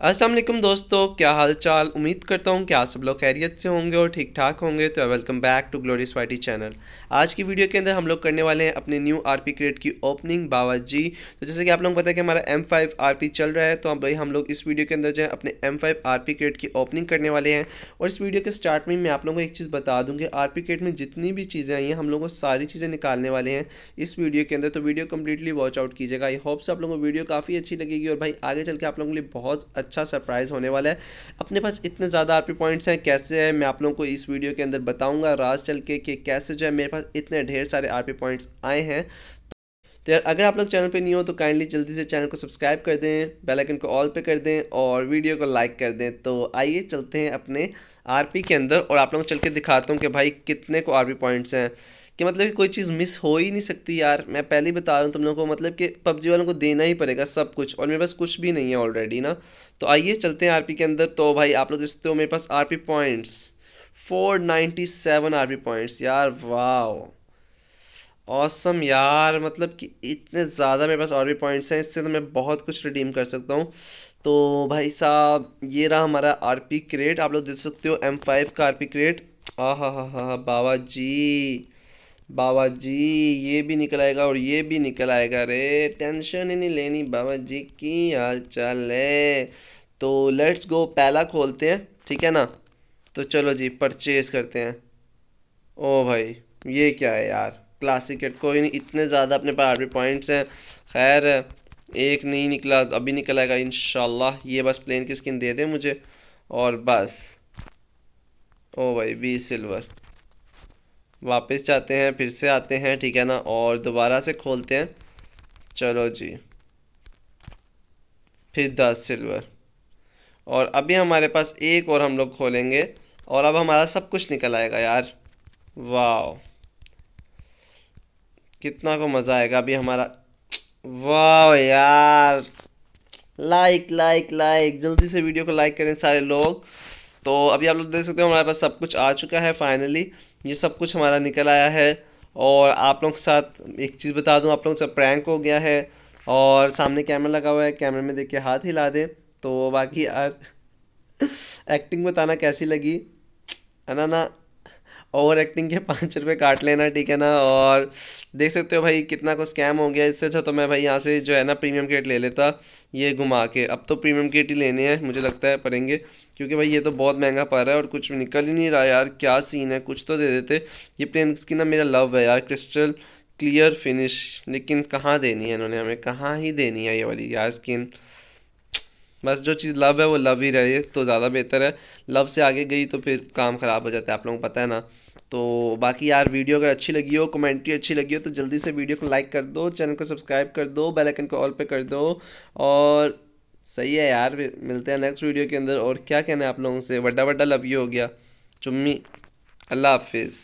वालेकुम दोस्तों, क्या हाल चाल उम्मीद करता हूँ कि आप सब लोग खैरियत से होंगे और ठीक ठाक होंगे तो welcome back to glorious YT channel आज की वीडियो के अंदर हम लोग करने वाले हैं अपने न्यू आरपी क्रेड की ओपनिंग बाबा जी तो जैसे कि आप लोगों को पता है कि हमारा एम फाइव आर चल रहा है तो भाई हम लोग इस वीडियो के अंदर जो है अपने M five R P crate की ओपनिंग करने वाले हैं। और इस वीडियो के स्टार्ट में मैं आप लोगों को एक चीज़ बता दूँ कि आर पी क्रेड में जितनी भी चीज़ें आई हैं, हम लोग सारी चीज़ें निकालने वाले हैं इस वीडियो के अंदर। तो वीडियो कम्प्लीटली वॉच आउट कीजिएगा। आई होप से आप लोगों को वीडियो काफ़ी अच्छी लगेगी और भाई आगे चल के आप लोगों के लिए बहुत अच्छा सरप्राइज़ होने वाला है। अपने पास इतने ज़्यादा आरपी पॉइंट्स हैं, कैसे हैं, मैं आप लोगों को इस वीडियो के अंदर बताऊँगा। राज चल के कि कैसे जो है, मेरे पास इतने ढेर सारे आरपी पॉइंट्स आए हैं। तो यार, अगर आप लोग चैनल पे नहीं हो तो काइंडली जल्दी से चैनल को सब्सक्राइब कर दें बेल आइकन को ऑल पे कर दें, और वीडियो को लाइक कर दें। तो आइए चलते हैं अपने आरपी के अंदर, और आप लोगों चल के दिखाता हूँ कि भाई कितने को आरपी पॉइंट्स हैं। कि मतलब कि कोई चीज़ मिस हो ही नहीं सकती यार। मैं पहले ही बता रहा हूँ तुम लोगों को मतलब कि पबजी वालों को देना ही पड़ेगा सब कुछ, और मेरे पास कुछ भी नहीं है ऑलरेडी ना। तो आइए चलते हैं आरपी के अंदर। तो भाई आप लोग देखते हो मेरे पास RP points four ninety seven RP points यार वाह औसम यार मतलब कि इतने ज़्यादा मेरे पास और भी पॉइंट्स हैं, इससे तो मैं बहुत कुछ रिडीम कर सकता हूँ। तो भाई साहब, ये रहा हमारा आर पी क्रेट आप लोग देख सकते हो एम फाइव का आर पी क्रेट आ हा हा हा बाबा जी बाबा जी ये भी निकल आएगा और ये भी निकल आएगा रे। टेंशन ही नहीं लेनी बाबा जी की हाल चाल है? तो लेट्स गो पहला खोलते हैं, ठीक है ना? तो चलो जी परचेज करते हैं। ओ भाई, ये क्या है यार? क्लासिक कोई नहीं, इतने ज़्यादा अपने पास पॉइंट्स हैं। खैर, एक नहीं निकला, अभी निकल आएगा इन ये बस प्लेन की स्किन दे दे मुझे और बस। ओ भाई, बी सिल्वर वापस जाते हैं, फिर से आते हैं, ठीक है ना? और दोबारा से खोलते हैं। चलो जी। फिर दस सिल्वर और अभी हमारे पास एक और हम लोग खोलेंगे। और अब हमारा सब कुछ निकल आएगा यार। वाह कितना को मज़ा आएगा अभी हमारा। वाह यार। लाइक लाइक लाइक जल्दी से वीडियो को लाइक करें सारे लोग। तो अभी आप लोग देख सकते हो हमारे पास सब कुछ आ चुका है फाइनली ये सब कुछ हमारा निकल आया है। और आप लोगों के साथ एक चीज़ बता दूँ, आप लोगों से प्रैंक हो गया है। और सामने कैमरा लगा हुआ है कैमरे में देख के हाथ हिला दें। तो बाकी यार एक्टिंग बताना कैसी लगी? है ना ना? ओवर एक्टिंग के पाँच रुपये काट लेना, ठीक है ना? और देख सकते हो भाई कितना को स्कैम हो गया। इससे अच्छा तो मैं भाई यहाँ से जो है ना प्रीमियम किट ले लेता, ये घुमा के। अब तो प्रीमियम किट ही लेने हैं, मुझे लगता है पड़ेंगे। क्योंकि भाई ये तो बहुत महँगा पड़ रहा है और कुछ निकल ही नहीं रहा यार, क्या सीन है? कुछ तो दे देते। ये प्लेन स्किन ना मेरा लव है यार क्रिस्टल क्लियर फिनिश लेकिन कहाँ देनी है इन्होंने हमें? कहाँ ही देनी है ये वाली यार स्किन बस जो चीज़ लव है, वो लव ही रहे तो ज़्यादा बेहतर है। लव से आगे गई तो फिर काम ख़राब हो जाता है, आप लोगों को पता है ना। तो बाकी यार, वीडियो अगर अच्छी लगी हो, कमेंट्री अच्छी लगी हो तो जल्दी से वीडियो को लाइक कर दो, चैनल को सब्सक्राइब कर दो, बेल आइकन को ऑल पे कर दो। और सही है यार मिलते हैं नेक्स्ट वीडियो के अंदर। और क्या कहना है आप लोगों से? बड़ा बड़ा लव यू हो गया। चुम्मी। अल्लाह हाफिज़।